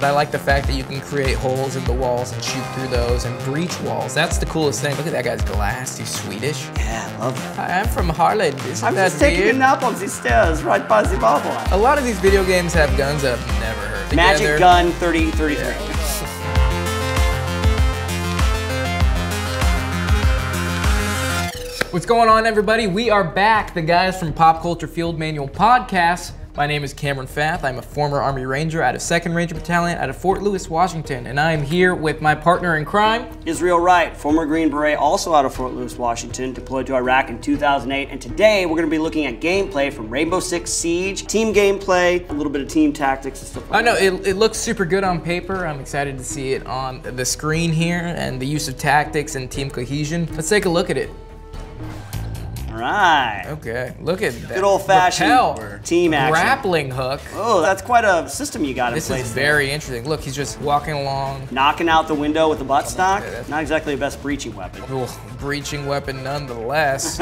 But I like the fact that you can create holes in the walls and shoot through those and breach walls. That's the coolest thing. Look at that guy's glass. He's Swedish. Yeah, I love that. I'm from Harlem. Isn't I'm that just taking a nap on these stairs right by the wire. A lot of these video games have guns that I've never heard. Magic together. Gun 3033. What's going on, everybody? We are back, the guys from Pop Culture Field Manual Podcast. My name is Cameron Fath. I'm a former Army Ranger out of 2nd Ranger Battalion out of Fort Lewis, Washington, and I am here with my partner in crime. Israel Wright, former Green Beret, also out of Fort Lewis, Washington, deployed to Iraq in 2008. And today we're going to be looking at gameplay from Rainbow Six Siege, team gameplay, a little bit of team tactics and stuff like oh, that. I know it, it looks super good on paper. I'm excited to see it on the screen here and the use of tactics and team cohesion. Let's take a look at it. All right. Okay, look at that. Good old-fashioned rappel. team action. Grappling hook. Oh, that's quite a system you got in place. This place. is there. very interesting. Look, he's just walking along. Knocking out the window with the butt stock. Yeah, that's- Not exactly the best breaching weapon. Ooh, breaching weapon nonetheless.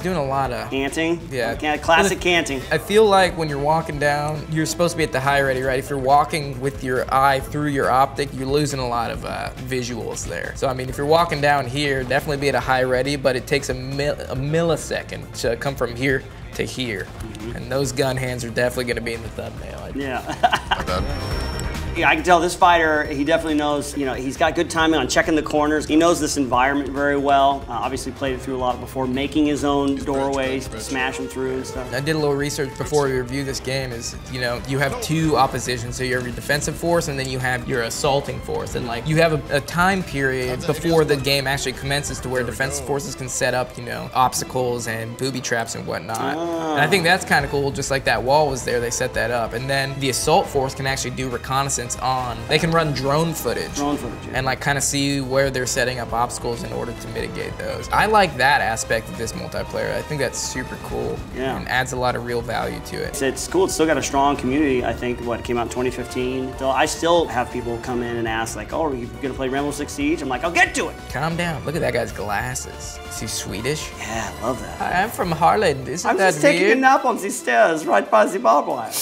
He's doing a lot of Canting. Yeah. Can- Classic canting. I feel like when you're walking down, you're supposed to be at the high ready, right? If you're walking with your eye through your optic, you're losing a lot of uh, visuals there. So I mean, if you're walking down here, definitely be at a high ready, but it takes a, mil- a millisecond to come from here to here. And those gun hands are definitely going to be in the thumbnail. I- Yeah. Yeah, I can tell this fighter, he definitely knows, you know, he's got good timing on checking the corners. He knows this environment very well. Uh, obviously played it through a lot before, making his own doorways, smashing through and stuff. I did a little research before we review this game. Is you know you have two oppositions, so you have your defensive force and then you have your assaulting force, and like you have a, a time period before the game actually commences to where defensive forces can set up you know obstacles and booby traps and whatnot. And I think that's kind of cool. Just like that wall was there, they set that up, and then the assault force can actually do reconnaissance on. They can run drone footage. Drone footage, yeah. And like kind of see where they're setting up obstacles in order to mitigate those. I like that aspect of this multiplayer. I think that's super cool. Yeah. And adds a lot of real value to it. It's, it's cool. It's still got a strong community. I think what came out in 2015. So I still have people come in and ask like, "Oh, are you gonna play Rainbow Six Siege?" I'm like, "I'll get to it." Calm down. Look at that guy's glasses. Is he Swedish? Yeah, I love that. I'm from Harlem. Isn't I'm that just taking a nap on these stairs right by the barbed wire.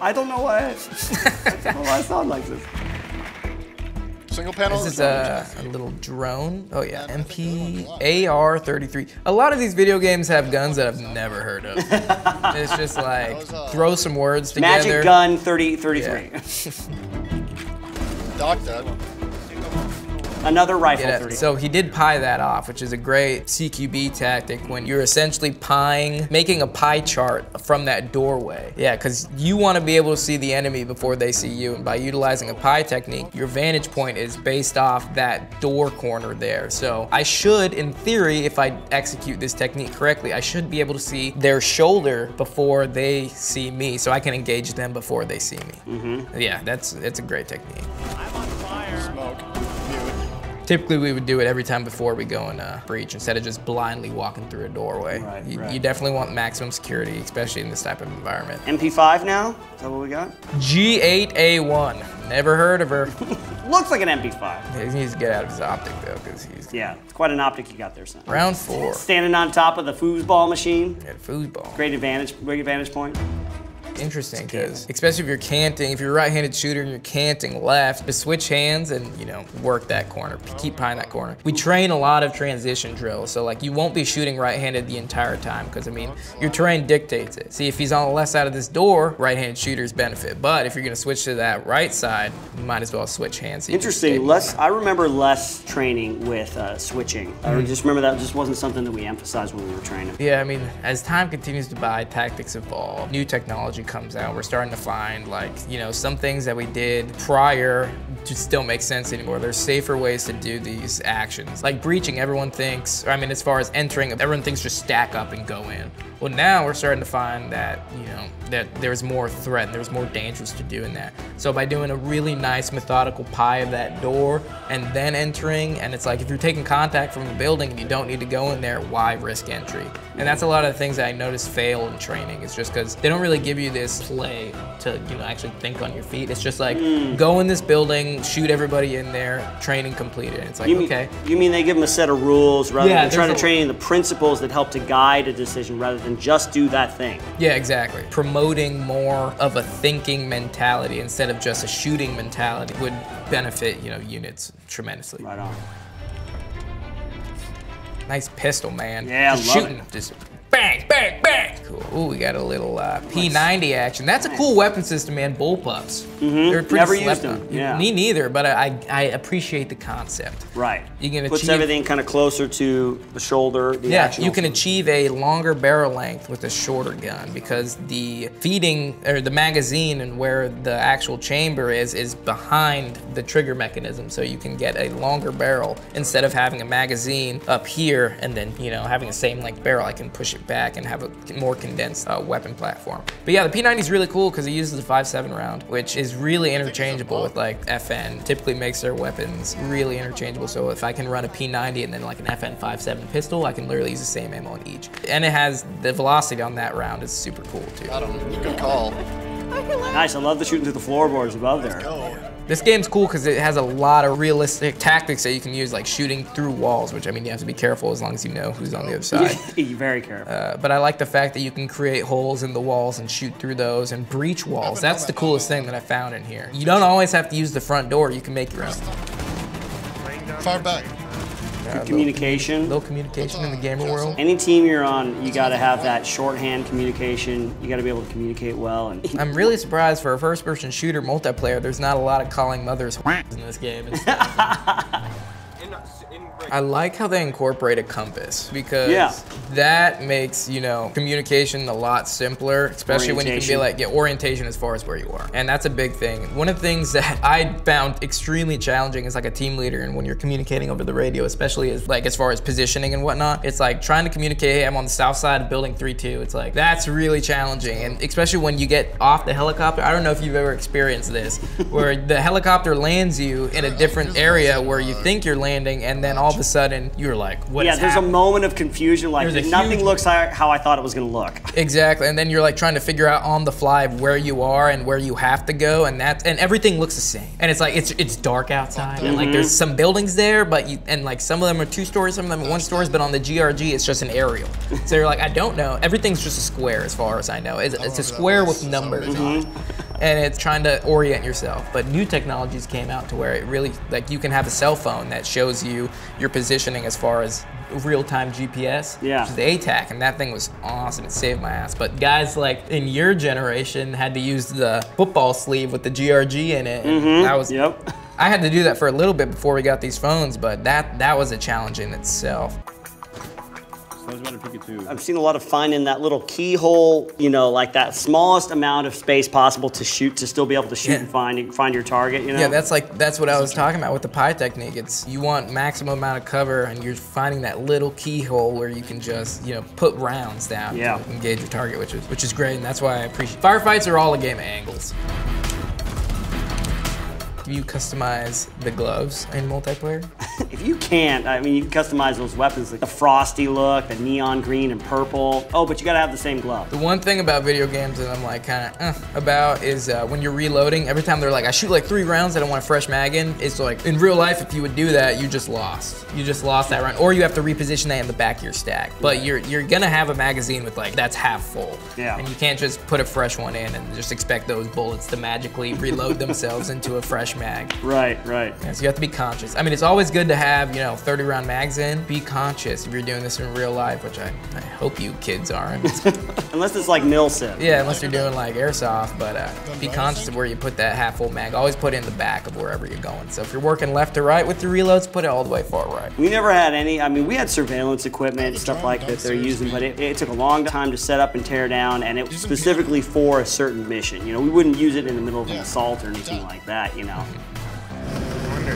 I don't know why. I don't know why I sound like this. Single panel. This is a, a little drone. Oh yeah, MP AR-33. A lot of these video games have guns that I've never heard of. it's just like throw some words together. Magic Gun 3033. Doc that. Another rifle Yeah, 30. so he did pie that off, which is a great CQB tactic when you're essentially pieing, making a pie chart from that doorway. Yeah, because you want to be able to see the enemy before they see you. And by utilizing a pie technique, your vantage point is based off that door corner there. So I should, in theory, if I execute this technique correctly, I should be able to see their shoulder before they see me. So I can engage them before they see me. Mm-hmm. Yeah, that's, that's a great technique. Smoke. Mute. Typically, we would do it every time before we go in a breach instead of just blindly walking through a doorway. Right, you, right. you definitely want maximum security, especially in this type of environment. MP5 now? Is that what we got? G8A1. Never heard of her. Looks like an MP5. he needs to get out of his optic though, because he's Yeah, it's quite an optic you got there, son. round four. Standing on top of the foosball machine. At foosball. Great advantage, great advantage point. Interesting, because especially if you're canting, if you're a right-handed shooter and you're canting left, to switch hands and you know work that corner, keep behind that corner. We train a lot of transition drills, so like you won't be shooting right-handed the entire time, because I mean your terrain dictates it. See, if he's on the left side of this door, right-handed shooters benefit, but if you're gonna switch to that right side, you might as well switch hands. so Interesting. Less. I remember less training with uh, switching. Mm-hmm. I just remember that just wasn't something that we emphasized when we were training. Yeah, I mean, as time continues to by, tactics evolve. New technology comes out. We're starting to find, like, you know, some things that we did prior just don't make sense anymore. There's safer ways to do these actions. Like breaching, everyone thinks, I mean, as far as entering, everyone thinks just stack up and go in. Well, now we're starting to find that, you know, that there's more threat and there's more dangers to doing that. So by doing a really nice methodical pie of that door and then entering, and it's like if you're taking contact from the building and you don't need to go in there, why risk entry? And that's a lot of the things that I noticed fail in training. It's just because they don't really give you this play to you know actually think on your feet. It's just like Hmm. go in this building, shoot everybody in there, training completed. It's like You mean, okay. you mean they give them a set of rules rather Yeah, than trying to train the principles that help to guide a decision rather than just do that thing? Yeah, exactly. Promoting more of a thinking mentality instead of just a shooting mentality would benefit, you know, units tremendously. Right on. Nice pistol, man. Yeah, just love shooting. Just bang, bang, bang. Cool. Ooh, we got a little uh, P90 action. That's a cool weapon system, man. Bullpups. Mm-hmm. They're pretty Never used them, yeah. Me neither, but I, I appreciate the concept. Right. You can Puts everything kind of closer to the shoulder. The Yeah, you can achieve a longer barrel length with a shorter gun because the feeding or the magazine and where the actual chamber is is behind the trigger mechanism, so you can get a longer barrel instead of having a magazine up here and then you know having the same length barrel. I can push it back and have a more condensed uh, weapon platform. But yeah, the P90 is really cool because it uses a 5.7 round, which is really interchangeable with like FN. Typically makes their weapons really interchangeable. So if I can run a P90 and then like an FN 5.7 pistol, I can literally use the same ammo on each. And it has the velocity on that round is super cool too. Got him. Good call. Nice. I love the shooting through the floorboards above there. Go. This game's cool because it has a lot of realistic tactics that you can use, like shooting through walls, which I mean you have to be careful as long as you know who's on the other side. You're very careful. Uh, but I like the fact that you can create holes in the walls and shoot through those and breach walls. That's the coolest thing that I found in here. You don't always have to use the front door. You can make your own. Fire back. Little, communication. little communication in the gamer world. Any team you're on, you got to have that shorthand communication. You got to be able to communicate well. And I'm really surprised for a first-person shooter multiplayer. There's not a lot of calling mothers in this game. I like how they incorporate a compass because Yeah. that makes you know communication a lot simpler, especially when you can be like yeah orientation as far as where you are, and that's a big thing. One of the things that I found extremely challenging as like a team leader and when you're communicating over the radio, especially as like as far as positioning and whatnot, it's like trying to communicate. Hey, I'm on the south side of building three two. It's like that's really challenging, and especially when you get off the helicopter. I don't know if you've ever experienced this, where the helicopter lands you in a different area where you think you're landing, and then all of a sudden you're like, what yeah, is there's a moment of confusion. Like There's nothing huge- looks how, how I thought it was going to look. Exactly, and then you're like trying to figure out on the fly where you are and where you have to go, and that and everything looks the same. And it's like it's it's dark outside, and like there's mm-hmm. some buildings there, but you and like some of them are two stories, some of them are one stories, but on the GRG it's just an aerial. So you're like, I don't know. Everything's just a square as far as I know. It's, it's a square with numbers, mm-hmm. And it's trying to orient yourself. But new technologies came out to where it really like you can have a cell phone that shows you your positioning as far as real-time GPS. Yeah. Which is the ATAK, and that thing was awesome. It saved my ass. But guys like in your generation had to use the football sleeve with the GRG in it. And mm-hmm. that was Yep. I had to do that for a little bit before we got these phones, but that that was a challenge in itself. I've seen a lot of finding that little keyhole, you know, like that smallest amount of space possible to shoot to still be able to shoot Yeah. and find find your target. You know. Yeah, that's like that's what I was talking about with the pie technique. It's you want maximum amount of cover, and you're finding that little keyhole where you can just you know put rounds down Yeah. to engage your target, which is which is great, and that's why I appreciate. Firefights are all a game of angles. Do you customize the gloves in multiplayer? If you can't, I mean, you can customize those weapons, like the frosty look, the neon green and purple. Oh, but you gotta have the same glove. The one thing about video games that I'm like kind of uh, about is uh, when you're reloading. Every time they're like, I shoot like three rounds, I don't want a fresh mag in. It's like in real life, if you would do that, you just lost. You just lost that round, or you have to reposition that in the back of your stack. But you're you're gonna have a magazine with like that's half full. Yeah. And you can't just put a fresh one in and just expect those bullets to magically reload themselves into a fresh mag. Right, right. Yeah, so you have to be conscious. I mean, it's always good to have, you know, 30 round mags in. Be conscious if you're doing this in real life, which I, I hope you kids aren't. Unless it's like Milsim. Yeah, unless you're doing like airsoft, but uh, be conscious of where you put that half full mag. Always put it in the back of wherever you're going. So if you're working left to right with your reloads, put it all the way far right. We never had any, I mean, we had surveillance equipment, stuff like that they're using, but it, it took a long time to set up and tear down, and it was specifically for a certain mission. You know, we wouldn't use it in the middle of an assault or anything like that, you know.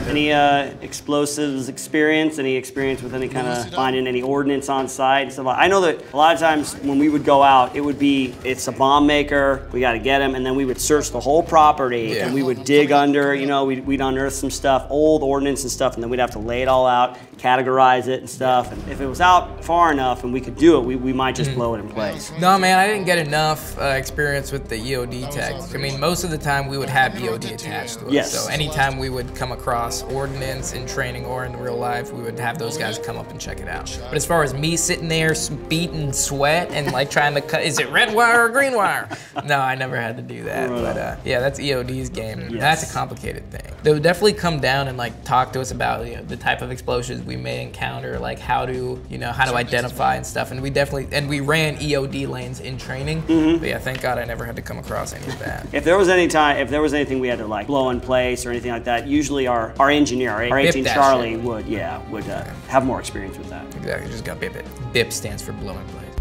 Any uh, explosives experience? Any experience with any kind of finding any ordnance on site? and stuff like- I know that a lot of times when we would go out, it would be it's a bomb maker. We got to get him, and then we would search the whole property Yeah. and we would dig under. You know, we'd, we'd unearth some stuff, old ordnance and stuff, and then we'd have to lay it all out, categorize it and stuff. And if it was out far enough and we could do it, we, we might just Mm. blow it in place. No, man, I didn't get enough uh, experience with the EOD tech. I mean, most of the time we would have EOD attached to it. Yes. So anytime we would come across ordnance in training or in real life, we would have those guys come up and check it out. But as far as me sitting there s- beating sweat and like trying to cut, is it red wire or green wire? No, I never had to do that. But uh, yeah, that's EOD's game. That's a complicated thing. They would definitely come down and like talk to us about you know, the type of explosions we may encounter, like how to you know how to identify and stuff. And we definitely and we ran EOD lanes in training. Mm-hmm. But yeah, thank God I never had to come across any of that. If there was any time, if there was anything we had to like blow in place or anything like that, usually our, our engineer, our, our 18 Charlie shit. would, yeah, would uh, have more experience with that. Exactly, just got BIP it. BIP stands for blowing blade.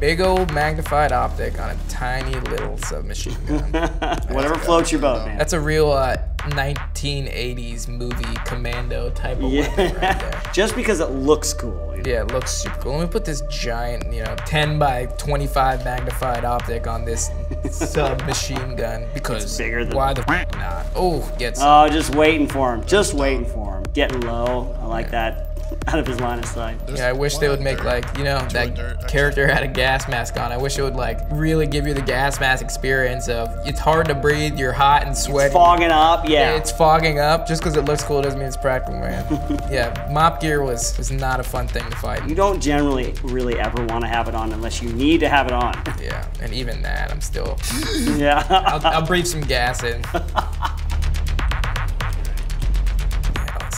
Big old magnified optic on a tiny little submachine gun. Whatever floats your boat, man. That's a real uh, 1980s movie commando type of weapon right Yeah, there. just because it looks cool. you know? Yeah, it looks super cool. Let me put this giant, you know, 10 by 25 magnified optic on this submachine gun because it's bigger than- why the f- not? Oh, gets Oh, just waiting for him. Just waiting for him. Getting low. I like that. Out of his line of sight. There's Yeah, I wish they would make dirt. like, you know, Two that dirt, character had a gas mask on. I wish it would like really give you the gas mask experience of it's hard to breathe, you're hot and sweaty. Fogging up, yeah. It's fogging up. Just because it looks cool doesn't mean it's practical, man. yeah, MOPP gear was was not a fun thing to fight. you don't generally really ever want to have it on unless you need to have it on. Yeah, and even that, I'm still. yeah. I'll, I'll breathe some gas in.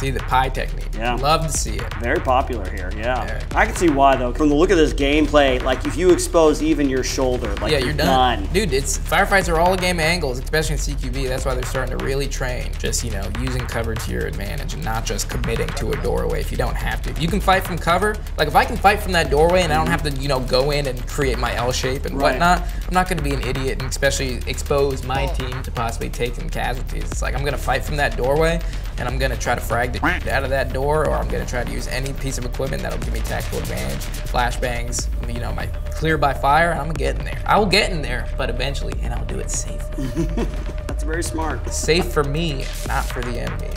Yeah, See the pie technique. Yeah. Love to see it. Very popular here, yeah. Yeah. I can see why though. From the look of this gameplay, like if you expose even your shoulder, like Yeah, you're done. done. Dude, it's firefights are all a game of angles, especially in CQB. That's why they're starting to really train. Just, you know, using cover to your advantage and not just committing to a doorway if you don't have to. If you can fight from cover, like if I can fight from that doorway and I don't mm-hmm. have to, you know, go in and create my L shape and Right. whatnot, I'm not gonna be an idiot and especially expose my team to possibly taking casualties. It's like I'm gonna fight from that doorway and I'm gonna try to frag the out of that door or I'm gonna try to use any piece of equipment that'll give me tactical advantage, flashbangs, you know, my clear by fire, and I'm gonna get in there. I will get in there, but eventually, and I'll do it safely. That's very smart. Safe for me, not for the enemy.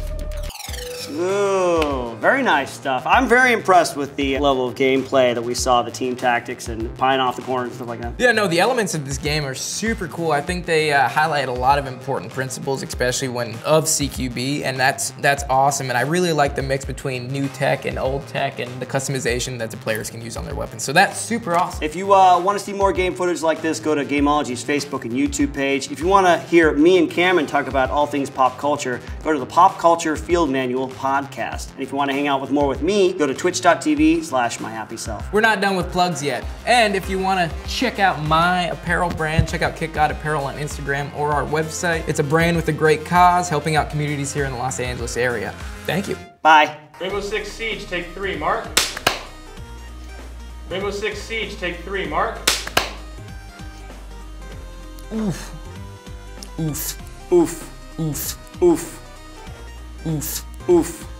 Ooh, very nice stuff. I'm very impressed with the level of gameplay that we saw, the team tactics and pieing off the corners and stuff like that. Yeah, no, the elements of this game are super cool. I think they uh, highlight a lot of important principles, especially when of CQB, and that's that's awesome. And I really like the mix between new tech and old tech, and the customization that the players can use on their weapons. So that's super awesome. If you uh, want to see more game footage like this, go to Gamology's Facebook and YouTube page. If you want to hear me and Cameron talk about all things pop culture, go to the Pop Culture Field Manual podcast. And if you want to hang out with more with me, go to twitch.tv slash my happy self. We're not done with plugs yet. And if you want to check out my apparel brand, check out Kit God Apparel on Instagram or our website. It's a brand with a great cause, helping out communities here in the Los Angeles area. Thank you. Bye. Rainbow Six Siege, take three, Mark. Rainbow Six Siege, take three, Mark. Oof. Oof. Oof. Oof. Oof. Oof. Oof.